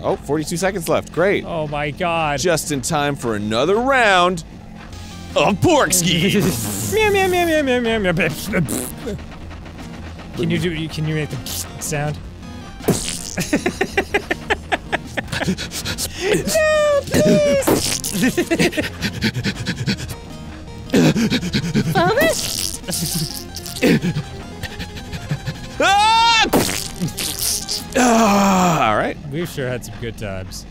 Uh, oh, 42 seconds left. Great. Oh my god. Just in time for another round of pork skis. Can you do? Can you make the sound? no, please. ah! Ah, all right. We've sure had some good times.